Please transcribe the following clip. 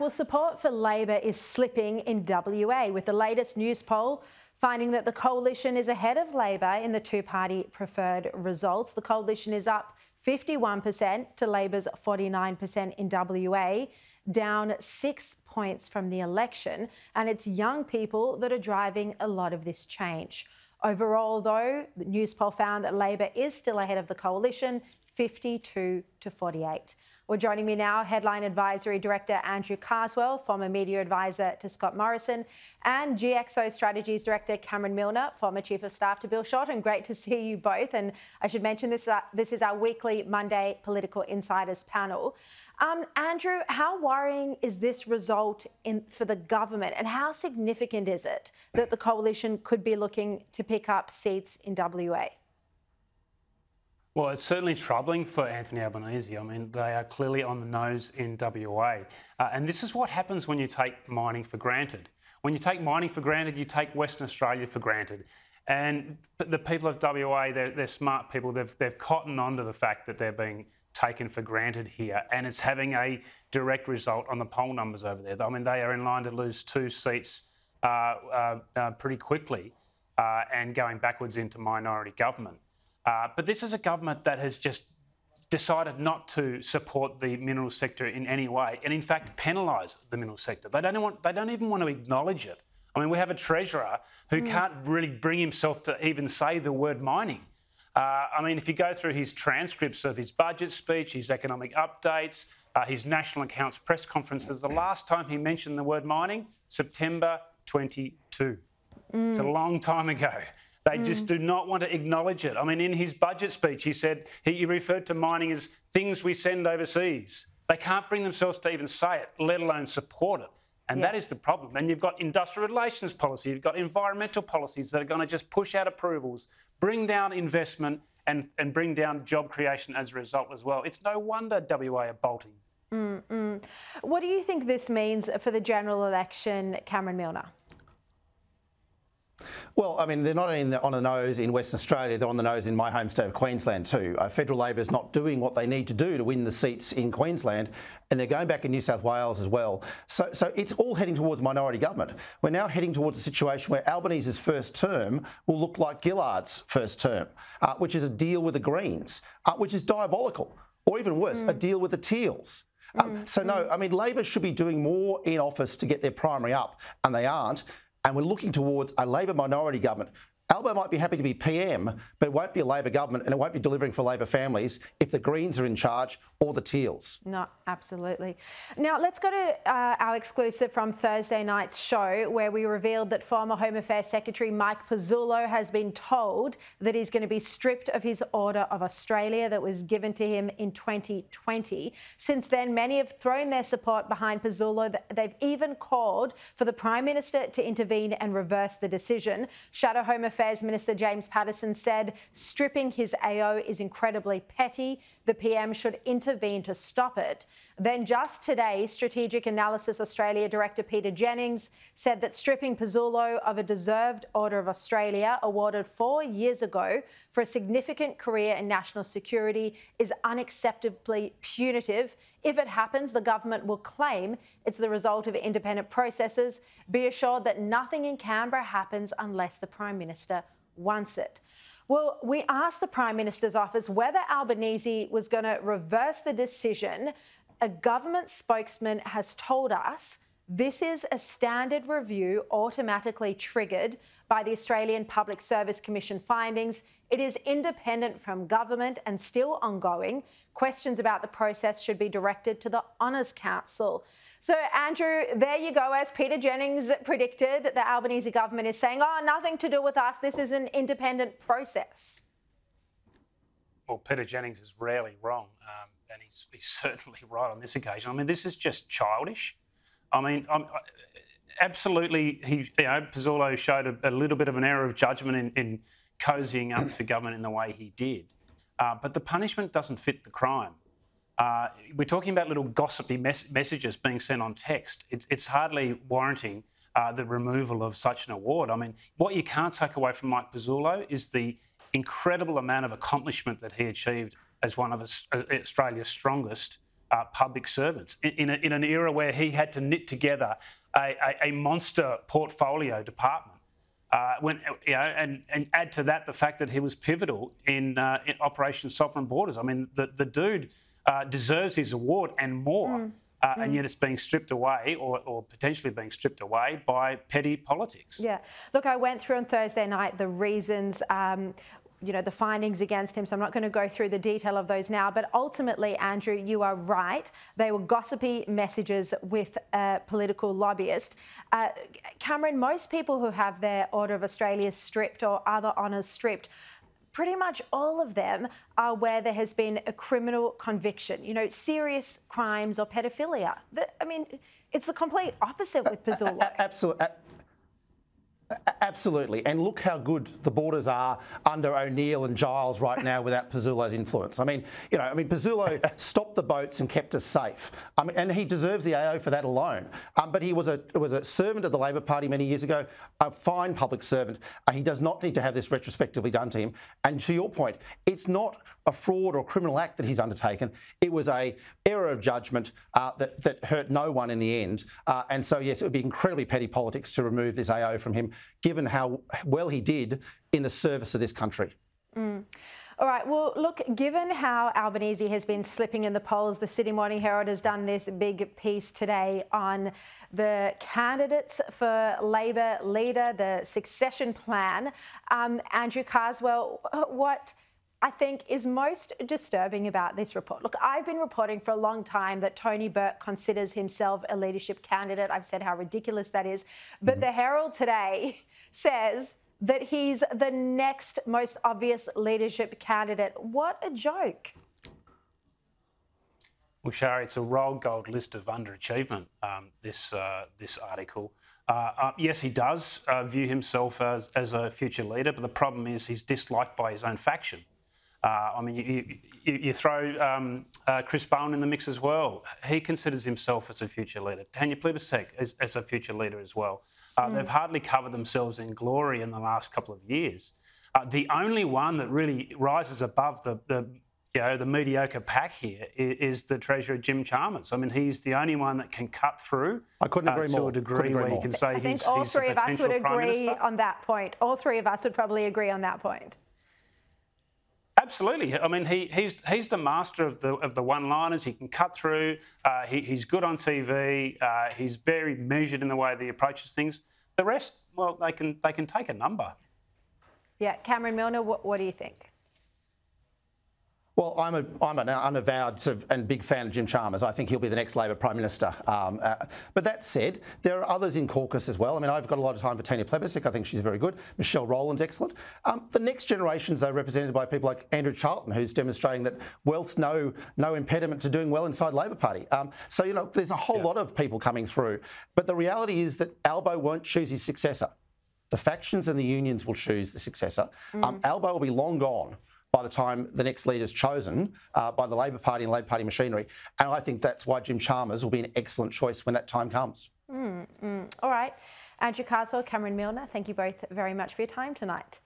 Well, support for Labor is slipping in WA, with the latest Newspoll finding that the coalition is ahead of Labor in the two party preferred results. The coalition is up 51% to Labor's 49% in WA, down six points from the election. And it's young people that are driving a lot of this change. Overall, though, the Newspoll found that Labor is still ahead of the coalition, 52 to 48. Well, joining me now, Headline Advisory Director Andrew Carswell, former media advisor to Scott Morrison, and GXO Strategies Director Cameron Milner, former Chief of Staff to Bill Shorten. Great to see you both. And I should mention this, uh, this is our weekly Monday Political Insiders panel. Um, Andrew, how worrying is this result in, for the government, and how significant is it that the coalition could be looking to pick up seats in WA? Well, it's certainly troubling for Anthony Albanese. I mean, they are clearly on the nose in WA. Uh, and this is what happens when you take mining for granted. When you take mining for granted, you take Western Australia for granted. And the people of WA, they're, they're smart people. They've, they've cottoned on to the fact that they're being taken for granted here. And it's having a direct result on the poll numbers over there. I mean, they are in line to lose two seats uh, uh, uh pretty quickly uh, and going backwards into minority government. Uh, but this is a government that has just decided not to support the mineral sector in any way, and in fact penalise the mineral sector. They don't want. They don't even want to acknowledge it. I mean, we have a treasurer who mm. can't really bring himself to even say the word mining. Uh, I mean, if you go through his transcripts of his budget speech, his economic updates, uh, his national accounts press conferences, the last time he mentioned the word mining, September 22. Mm. It's a mm. long time ago. They mm. just do not want to acknowledge it. I mean, in his budget speech, he said he referred to mining as things we send overseas. They can't bring themselves to even say it, let alone support it. And yeah. that is the problem. And you've got industrial relations policy, you've got environmental policies that are going to just push out approvals, bring down investment, and, and bring down job creation as a result as well. It's no wonder WA are bolting. Mm-mm. What do you think this means for the general election, Cameron Milner? Well, I mean, they're not only on the nose in Western Australia, they're on the nose in my home state of Queensland too. Uh, Federal Labor is not doing what they need to do to win the seats in Queensland, and they're going back in New South Wales as well. So, so it's all heading towards minority government. We're now heading towards a situation where Albanese's first term will look like Gillard's first term, uh, which is a deal with the Greens, uh, which is diabolical, or even worse, mm. a deal with the Teals. Um, mm, so no, mm. I mean Labor should be doing more in office to get their primary up, and they aren't and we're looking towards a Labor minority government. Albo might be happy to be PM, but it won't be a Labor government and it won't be delivering for Labor families if the Greens are in charge or the Teals. No, absolutely. Now, let's go to uh, our exclusive from Thursday night's show where we revealed that former Home Affairs Secretary Mike Pezzullo has been told that he's going to be stripped of his Order of Australia that was given to him in 2020. Since then, many have thrown their support behind Pezzullo. They've even called for the Prime Minister to intervene and reverse the decision. Shadow Home Affairs Minister James Paterson said stripping his AO is incredibly petty. The PM should intervene to stop it. Then, just today, Strategic Analysis Australia Director Peter Jennings said that stripping Pezzullo of a deserved Order of Australia awarded four years ago for a significant career in national security is unacceptably punitive. If it happens, the government will claim it's the result of independent processes. Be assured that nothing in Canberra happens unless the Prime Minister wants it. Well, we asked the Prime Minister's office whether Albanese was going to reverse the decision. A government spokesman has told us this is a standard review automatically triggered by the Australian Public Service Commission findings. It is independent from government and still ongoing. Questions about the process should be directed to the Honours Council. So, Andrew, there you go. As Peter Jennings predicted, the Albanese government is saying, oh, nothing to do with us. This is an independent process. Well, Peter Jennings is rarely wrong, um, and he's, he's certainly right on this occasion. I mean, this is just childish. I mean, I'm, absolutely, he, you know, Pezzullo showed a, a, little bit of an error of judgment in, in cozying up to government in the way he did. Uh, but the punishment doesn't fit the crime. Uh, we're talking about little gossipy mes- messages being sent on text. It's, it's hardly warranting uh, the removal of such an award. I mean, what you can't take away from Mike Pezzullo is the incredible amount of accomplishment that he achieved as one of Australia's strongest uh, public servants in, a, in, an era where he had to knit together a, a, a monster portfolio department. Uh, when you know, and, and add to that the fact that he was pivotal in, uh, in Operation Sovereign Borders. I mean, the, the dude uh, deserves his award and more. Mm. Uh, mm. and yet it's being stripped away or, or, potentially being stripped away by petty politics. Yeah. Look, I went through on Thursday night the reasons um, you know, the findings against him. So I'm not going to go through the detail of those now. But ultimately, Andrew, you are right. They were gossipy messages with a political lobbyist. Uh, Cameron, most people who have their Order of Australia stripped or other honours stripped pretty much all of them are where there has been a criminal conviction, you know, serious crimes or pedophilia. I mean, it's the complete opposite with Pezzullo. Absolutely. Absolutely. And look how good the borders are under O'Neill and Giles right now without Pezzullo's influence. I mean, you know, I mean, Pezzullo stopped the boats and kept us safe. I mean, and he deserves the AO for that alone. Um, but he was a was a servant of the Labor Party many years ago, a fine public servant. Uh, he does not need to have this retrospectively done to him. And to your point, it's not a fraud or criminal act that he's undertaken. It was a error of judgment uh, that, that hurt no one in the end. Uh, and so, yes, it would be incredibly petty politics to remove this AO from him, given how well he did in the service of this country. Mm. All right. Well, look, given how Albanese has been slipping in the polls, the Sydney Morning Herald has done this big piece today on the candidates for Labor leader, the succession plan. Um, Andrew Carswell, what I think is most disturbing about this report. Look, I've been reporting for a long time that Tony Burke considers himself a leadership candidate. I've said how ridiculous that is. But mm-hmm. the Herald today says that he's the next most obvious leadership candidate. What a joke. Well, Sharri, it's a roll gold list of underachievement, um, this, uh, this article. Uh, uh, yes, he does uh, view himself as, as a future leader, but the problem is he's disliked by his own faction. Uh, I mean, you, you, you throw um, uh, Chris Bowen in the mix as well. He considers himself as a future leader. Tanya Plibersek as, as a future leader as well. Uh, mm. They've hardly covered themselves in glory in the last couple of years. Uh, the only one that really rises above the, the you know, the mediocre pack here is, is, the Treasurer Jim Chalmers. I mean, he's the only one that can cut through. I couldn't uh, to more. a degree where more. you can say I he's, think all he's three of us would agree on that point. All three of us would probably agree on that point. Absolutely. I mean, he, he's he's the master of the of the one-liners. He can cut through. Uh, he, he's good on TV. Uh, he's very measured in the way that he approaches things. The rest, well, they can they can take a number. Yeah, Cameron Milner, what, what do you think? Well, I'm, a, I'm an unavowed sort of, and big fan of Jim Chalmers. I think he'll be the next Labor Prime Minister. Um, uh, but that said, there are others in caucus as well. I mean, I've got a lot of time for Tanya Plibersek. I think she's very good. Michelle Rowland's excellent. Um, the next generations are represented by people like Andrew Charlton, who's demonstrating that wealth's no, no impediment to doing well inside Labor Party. Um, so, you know, there's a whole yeah. lot of people coming through. But the reality is that Albo won't choose his successor. The factions and the unions will choose the successor. Mm. Albo will be long gone by the time the next leader is chosen uh, by the Labor Party and Labor Party machinery. And I think that's why Jim Chalmers will be an excellent choice when that time comes. Mm, mm. All right. Andrew Carswell, Cameron Milner, thank you both very much for your time tonight.